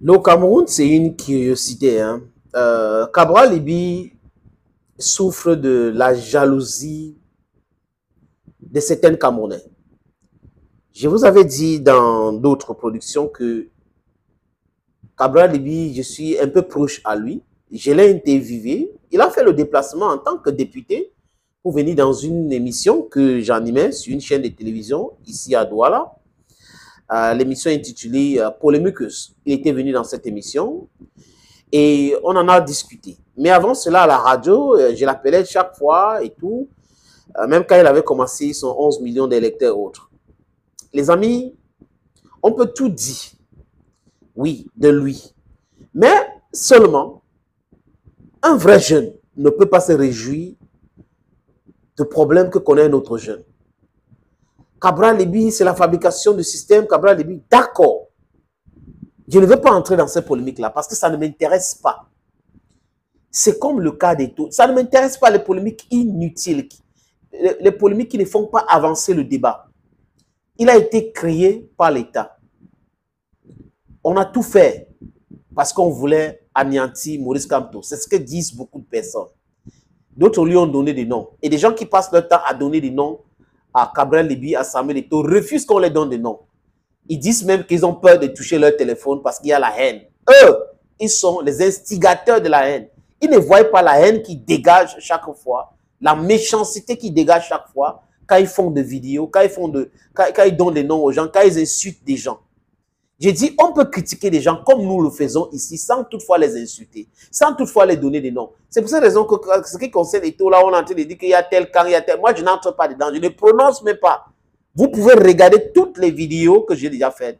Le Cameroun, c'est une curiosité. Hein. Euh, Cabral Libi souffre de la jalousie de certains Camerounais. Je vous avais dit dans d'autres productions que Cabral Libi, je suis un peu proche à lui. Je l'ai interviewé. Il a fait le déplacement en tant que député pour venir dans une émission que j'animais sur une chaîne de télévision ici à Douala. Euh, l'émission intitulée euh. Il était venu dans cette émission et on en a discuté. Mais avant cela, à la radio, euh, je l'appelais chaque fois et tout, même quand il avait commencé son 11 millions d'électeurs autres. Les amis, on peut tout dire, oui, de lui. Mais seulement, un vrai jeune ne peut pas se réjouir de problèmes que connaît un autre jeune. Cabral Libi, c'est la fabrication du système. Cabral Libi, d'accord. Je ne veux pas entrer dans cette polémique-là parce que ça ne m'intéresse pas. C'est comme le cas des taux. Ça ne m'intéresse pas les polémiques inutiles, les polémiques qui ne font pas avancer le débat. Il a été créé par l'État. On a tout fait parce qu'on voulait anéantir Maurice Kamto. C'est ce que disent beaucoup de personnes. D'autres lui ont donné des noms. Et des gens qui passent leur temps à donner des noms à Cabral Libi, à Samuel Eto'o, refusent qu'on les donne des noms. Ils disent même qu'ils ont peur de toucher leur téléphone parce qu'il y a la haine. Eux, ils sont les instigateurs de la haine. Ils ne voient pas la haine qui dégage chaque fois, la méchanceté qui dégage chaque fois, quand ils font des vidéos, quand ils, font de, quand ils donnent des noms aux gens, quand ils insultent des gens. J'ai dit, on peut critiquer des gens comme nous le faisons ici, sans toutefois les insulter, sans toutefois les donner des noms. C'est pour cette raison que ce qui concerne les taux, là, on est en train de dire qu'il y a tel camp, il y a tel. Moi, je n'entre pas dedans, je ne prononce même pas. Vous pouvez regarder toutes les vidéos que j'ai déjà faites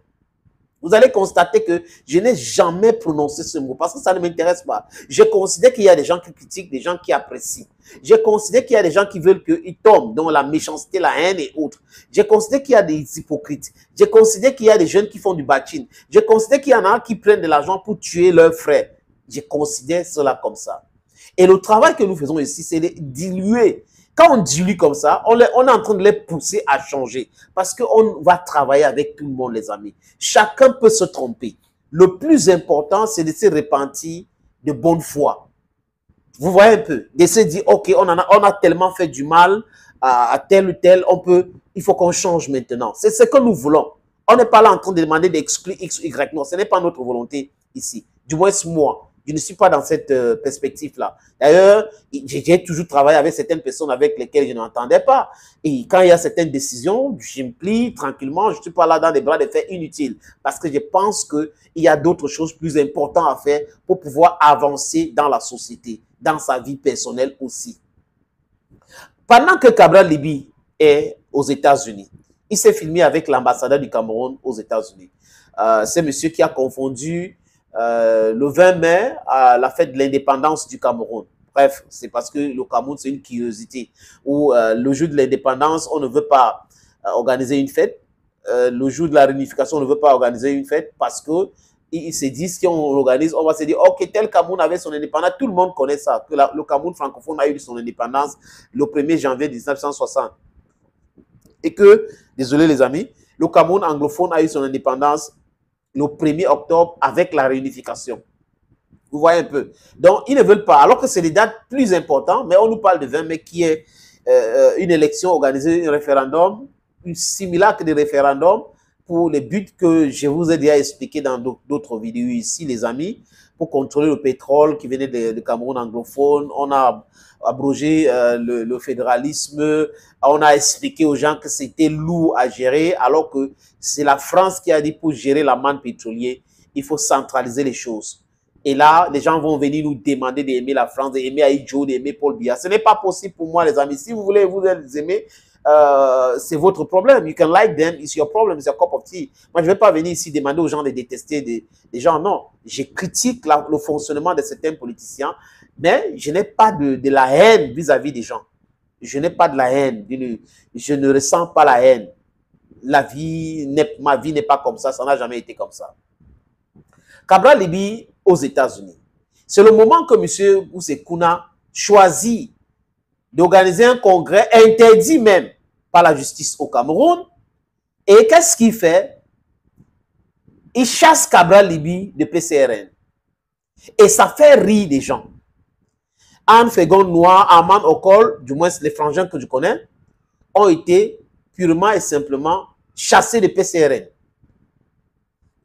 vous allez constater que je n'ai jamais prononcé ce mot parce que ça ne m'intéresse pas. Je considère qu'il y a des gens qui critiquent, des gens qui apprécient. Je considère qu'il y a des gens qui veulent qu'ils tombent dans la méchanceté, la haine et autres. Je considère qu'il y a des hypocrites. Je considère qu'il y a des jeunes qui font du bâtine. Je considère qu'il y en a qui prennent de l'argent pour tuer leurs frères. Je considère cela comme ça. Et le travail que nous faisons ici, c'est de diluer quand on dilue comme ça, on, est en train de les pousser à changer. Parce qu'on va travailler avec tout le monde, les amis. Chacun peut se tromper. Le plus important, c'est de se repentir de bonne foi. Vous voyez un peu, de se dire, OK, on, a, tellement fait du mal à, tel ou tel, on il faut qu'on change maintenant. C'est ce que nous voulons. On n'est pas là en train de demander d'exclure X ou Y. Non, ce n'est pas notre volonté ici. Du moins, moi. Je ne suis pas dans cette euh, perspective-là. D'ailleurs, j'ai toujours travaillé avec certaines personnes avec lesquelles je n'entendais pas. Et quand il y a certaines décisions, je me plie tranquillement. Je ne suis pas là dans des bras de fer inutiles. Parce que je pense qu'il y a d'autres choses plus importantes à faire pour pouvoir avancer dans la société, dans sa vie personnelle aussi. Pendant que Cabral Libi est aux États-Unis, il s'est filmé avec l'ambassadeur du Cameroun aux États-Unis. Euh, c'est monsieur qui a confondu euh, le 20 mai, à la fête de l'indépendance du Cameroun. Bref, c'est parce que le Cameroun, c'est une curiosité. Où euh, le jour de l'indépendance, on ne veut pas euh, organiser une fête. le jour de la réunification, on ne veut pas organiser une fête parce que ils se disent qu'on organise, on va se dire, ok, tel Cameroun avait son indépendance. Tout le monde connaît ça, que le Cameroun francophone a eu son indépendance le 1er janvier 1960. Et que, désolé les amis, le Cameroun anglophone a eu son indépendance le 1er octobre avec la réunification. Vous voyez un peu. Donc, ils ne veulent pas, alors que c'est des dates plus importantes, mais on nous parle de 20 mai qui est euh, une élection organisée, un référendum, une simulacre de référendum pour les buts que je vous ai déjà expliqué dans d'autres vidéos ici, les amis, pour contrôler le pétrole qui venait de, Cameroun anglophone. On a abrogé euh, le, fédéralisme. On a expliqué aux gens que c'était lourd à gérer, alors que c'est la France qui a dit pour gérer la manne pétrolière, il faut centraliser les choses. Et là, les gens vont venir nous demander d'aimer la France, d'aimer Aïdjo, d'aimer Paul Biya. Ce n'est pas possible pour moi, les amis. Si vous voulez vous aimer, euh, c'est votre problème. You can like them, it's your problem, it's your cup of tea. Moi, je ne vais pas venir ici demander aux gens de détester des, gens. Non, je critique le fonctionnement de certains politiciens, mais je n'ai pas de, la haine vis-à-vis des gens. Je n'ai pas de la haine. Je ne ressens pas la haine. La vie, ma vie n'est pas comme ça. Ça n'a jamais été comme ça. Cabral Libi aux États-Unis. C'est le moment que M. Oussekuna choisit d'organiser un congrès interdit même la justice au Cameroun. Et qu'est-ce qu'il fait? Il chasse Cabral Libi de PCRN. Et ça fait rire des gens. Anne Fégon Noir, Armand Okol, du moins les frangins que je connais, ont été purement et simplement chassés de PCRN.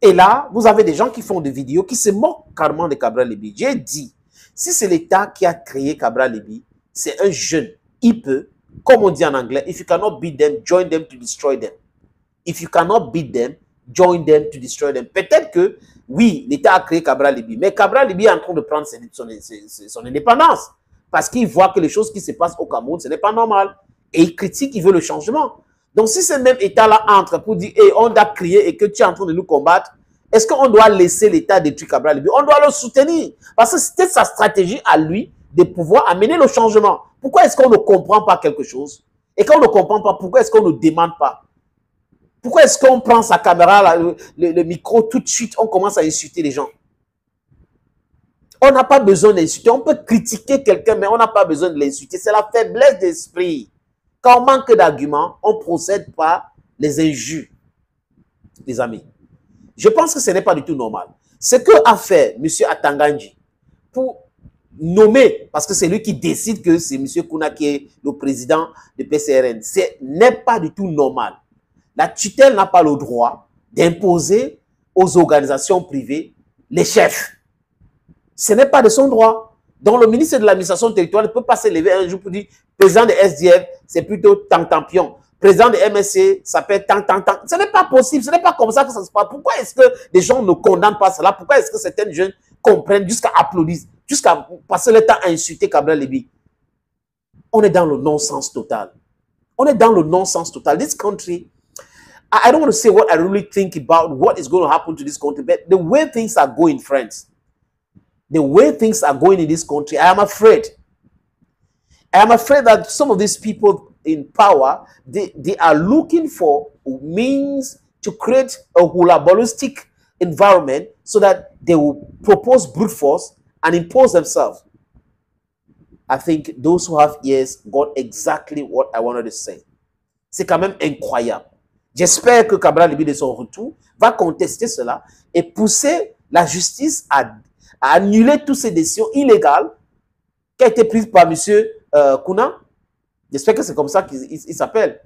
Et là, vous avez des gens qui font des vidéos qui se moquent carrément de Cabral Libi. J'ai dit, si c'est l'État qui a créé Cabral Libi, c'est un jeune. Il peut, comme on dit en anglais, if you cannot beat them, join them to destroy them. If you cannot beat them, join them to destroy them. Peut-être que, oui, l'État a créé Cabral Libi, mais Cabral Libi est en train de prendre son, indépendance parce qu'il voit que les choses qui se passent au Cameroun, ce n'est pas normal. Et il critique, il veut le changement. Donc, si ce même État-là entre pour dire, hey, on a crié et que tu es en train de nous combattre, est-ce qu'on doit laisser l'État détruire Cabral Libi On doit le soutenir. Parce que c'était sa stratégie à lui de pouvoir amener le changement. Pourquoi est-ce qu'on ne comprend pas quelque chose? Et quand on ne comprend pas, pourquoi est-ce qu'on ne demande pas? Pourquoi est-ce qu'on prend sa caméra, le, micro, tout de suite, on commence à insulter les gens? On n'a pas besoin d'insulter. On peut critiquer quelqu'un, mais on n'a pas besoin de l'insulter. C'est la faiblesse d'esprit. Quand on manque d'arguments, on procède par les injures, les amis. Je pense que ce n'est pas du tout normal. Ce que a fait M. Atanganji pour nommer, parce que c'est lui qui décide que c'est M. Kouna qui est le président de PCRN, ce n'est pas du tout normal. La tutelle n'a pas le droit d'imposer aux organisations privées les chefs. Ce n'est pas de son droit. Donc le ministre de l'administration territoriale ne peut pas se lever un jour pour dire président de SDF, c'est plutôt Tantampion président de MSC s'appelle tant, tant, tant. Ce n'est pas possible, ce n'est pas comme ça que ça se passe. Pourquoi est-ce que les gens ne condamnent pas cela? Pourquoi est-ce que certains jeunes comprennent jusqu'à applaudir, jusqu'à passer le temps à insulter Cabral Léby On est dans le non-sens total. On est dans le non-sens total. This country, I don't want to say what I really think about what is going to happen to this country, but the way things are going, friends, the way things are going in this country, I am afraid. I am afraid that some of these people in power, they, they are looking for means to create a hulaballistic environment so that they will propose brute force and impose themselves. I think those who have ears got exactly what I wanted to say. C'est quand même incroyable. J'espère que Cabral Libi de son retour va contester cela et pousser la justice à, annuler toutes ces décisions illégales qui ont été prises par M. Euh, J'espère que c'est comme ça qu'il s'appelle.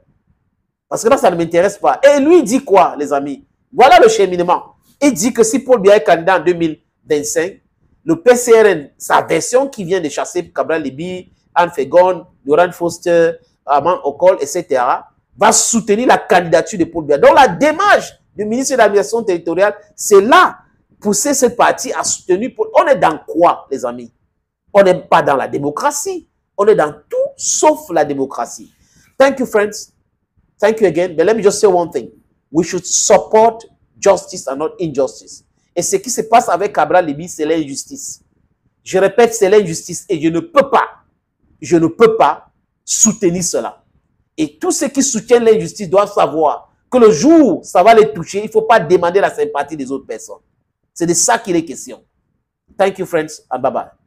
Parce que là, ça ne m'intéresse pas. Et lui, dit quoi, les amis? Voilà le cheminement. Il dit que si Paul Biya est candidat en 2025, le PCRN, sa version qui vient de chasser Cabral Libi, Anne Fegon, Laurent Foster, Armand Okol, etc., va soutenir la candidature de Paul Biya. Donc la démarche du ministre de l'Administration territoriale, c'est là, pousser cette partie à soutenir Paul. On est dans quoi, les amis? On n'est pas dans la démocratie. On est dans tout sauf la démocratie. Thank you, friends. Thank you again. But let me just say one thing. We should support justice and not injustice. Et ce qui se passe avec Cabral Libi, c'est l'injustice. Je répète, c'est l'injustice. Et je ne peux pas, je ne peux pas soutenir cela. Et tous ceux qui soutiennent l'injustice doivent savoir que le jour où ça va les toucher, il ne faut pas demander la sympathie des autres personnes. C'est de ça qu'il est question. Thank you, friends, and bye-bye.